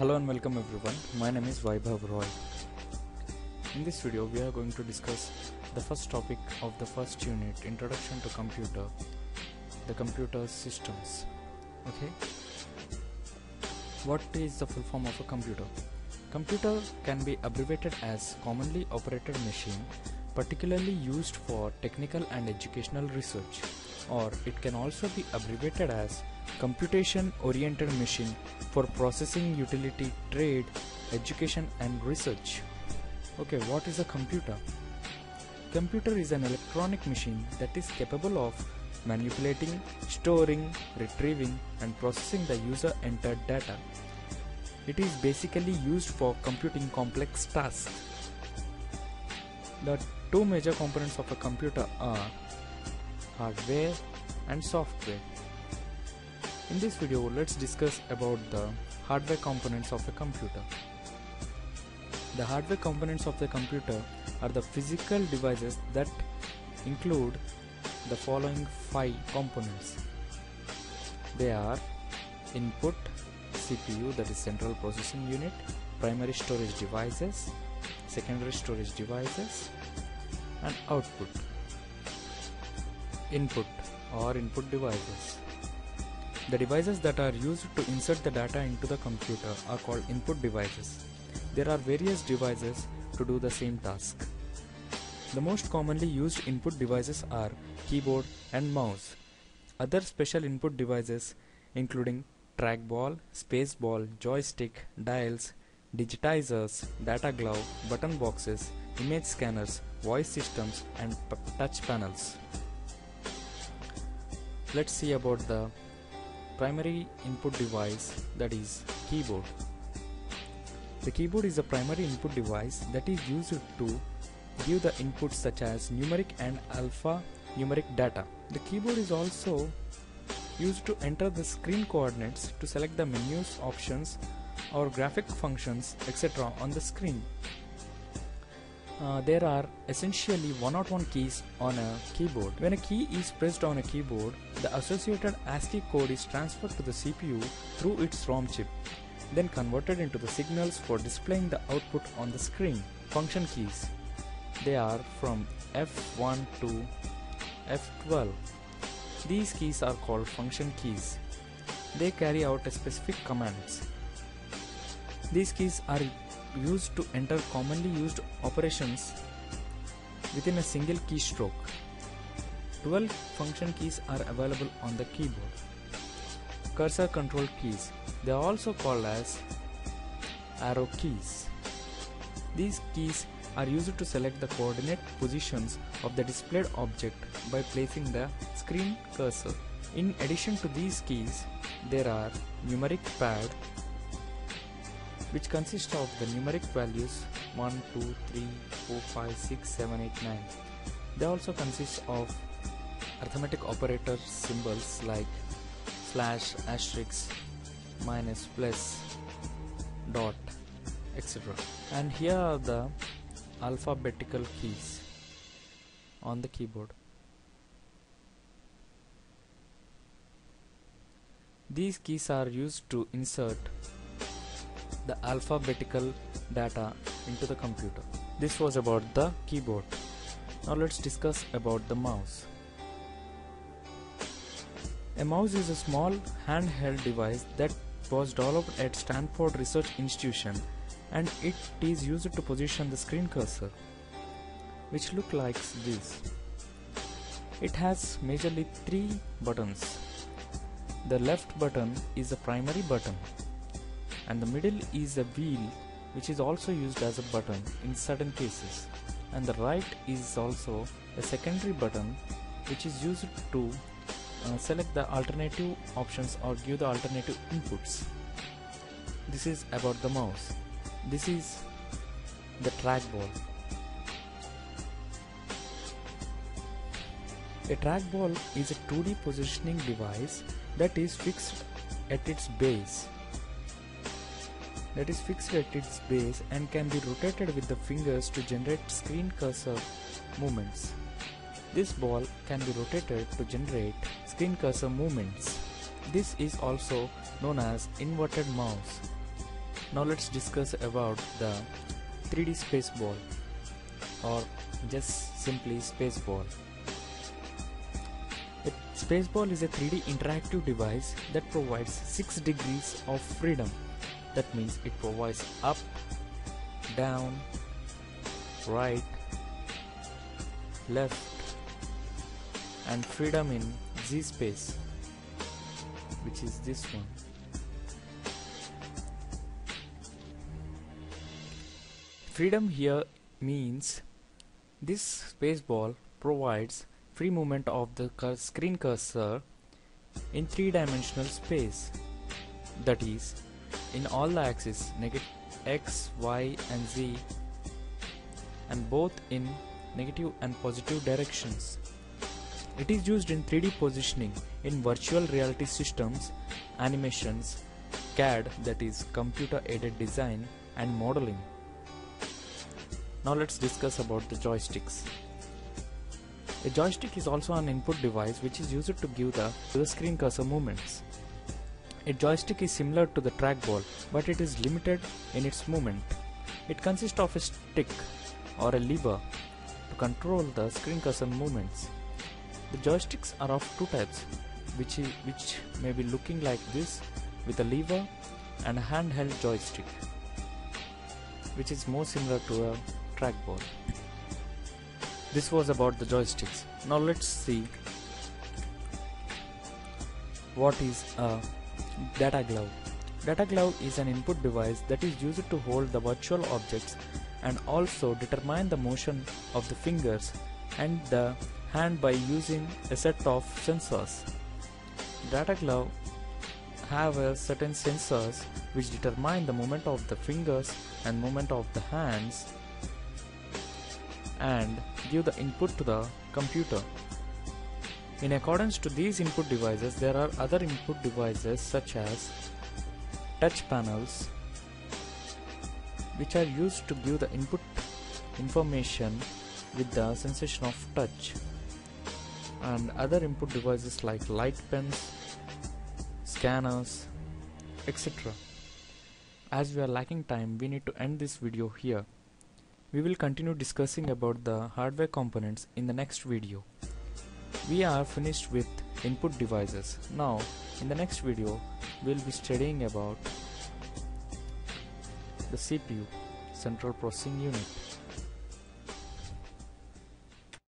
Hello and welcome everyone. My name is Vaibhav Roy. In this video, we are going to discuss the first topic of the first unit, Introduction to Computer, the computer systems. Okay. What is the full form of a computer? Computer can be abbreviated as commonly operated machine, particularly used for technical and educational research, or it can also be abbreviated as computation oriented machine for processing utility trade education and research. Okay what is a computer? Computer is an electronic machine that is capable of manipulating storing retrieving and processing the user entered data. It is basically used for computing complex tasks. The two major components of a computer are hardware and software in this video, let's discuss about the hardware components of a computer. The hardware components of the computer are the physical devices that include the following five components. They are input, CPU that is central processing unit, primary storage devices, secondary storage devices and output. Input or input devices the devices that are used to insert the data into the computer are called input devices. There are various devices to do the same task. The most commonly used input devices are keyboard and mouse. Other special input devices including trackball, spaceball, joystick, dials, digitizers, data glove, button boxes, image scanners, voice systems and touch panels. Let's see about the primary input device that is keyboard. The keyboard is a primary input device that is used to give the inputs such as numeric and alphanumeric data. The keyboard is also used to enter the screen coordinates to select the menus options or graphic functions etc. on the screen. Uh, there are essentially one or one keys on a keyboard. When a key is pressed on a keyboard, the associated ASCII code is transferred to the CPU through its ROM chip, then converted into the signals for displaying the output on the screen. Function keys. They are from F1 to F12. These keys are called function keys. They carry out specific commands. These keys are used to enter commonly used operations within a single keystroke. 12 function keys are available on the keyboard. Cursor control keys. They are also called as arrow keys. These keys are used to select the coordinate positions of the displayed object by placing the screen cursor. In addition to these keys, there are numeric pad which consists of the numeric values 1, 2, 3, 4, 5, 6, 7, 8, 9. They also consist of arithmetic operator symbols like slash, asterisk, minus, plus, dot, etc. And here are the alphabetical keys on the keyboard. These keys are used to insert the alphabetical data into the computer. This was about the keyboard. Now let's discuss about the mouse. A mouse is a small handheld device that was developed at Stanford Research Institution and it is used to position the screen cursor which look like this. It has majorly three buttons. The left button is the primary button and the middle is a wheel which is also used as a button in certain cases and the right is also a secondary button which is used to uh, select the alternative options or give the alternative inputs. This is about the mouse. This is the trackball. A trackball is a 2D positioning device that is fixed at its base that is fixed at its base and can be rotated with the fingers to generate screen cursor movements. This ball can be rotated to generate screen cursor movements. This is also known as inverted mouse. Now let's discuss about the 3D space ball or just simply space ball. A space ball is a 3D interactive device that provides 6 degrees of freedom. That means it provides up, down, right, left and freedom in z space which is this one. Freedom here means this space ball provides free movement of the screen cursor in three-dimensional space. That is in all the axes x, y and z and both in negative and positive directions. It is used in 3D positioning in virtual reality systems, animations, CAD that is computer aided design and modeling. Now let's discuss about the joysticks. A joystick is also an input device which is used to give the, the screen cursor movements. A joystick is similar to the trackball but it is limited in its movement. It consists of a stick or a lever to control the screen cursor movements. The joysticks are of two types which, is, which may be looking like this with a lever and a handheld joystick which is more similar to a trackball. This was about the joysticks. Now let's see what is a data glove. Data glove is an input device that is used to hold the virtual objects and also determine the motion of the fingers and the hand by using a set of sensors. Data glove have a certain sensors which determine the movement of the fingers and movement of the hands and give the input to the computer. In accordance to these input devices, there are other input devices such as touch panels, which are used to give the input information with the sensation of touch and other input devices like light pens, scanners, etc. As we are lacking time, we need to end this video here. We will continue discussing about the hardware components in the next video. We are finished with input devices. Now, in the next video, we will be studying about the CPU, Central Processing Unit.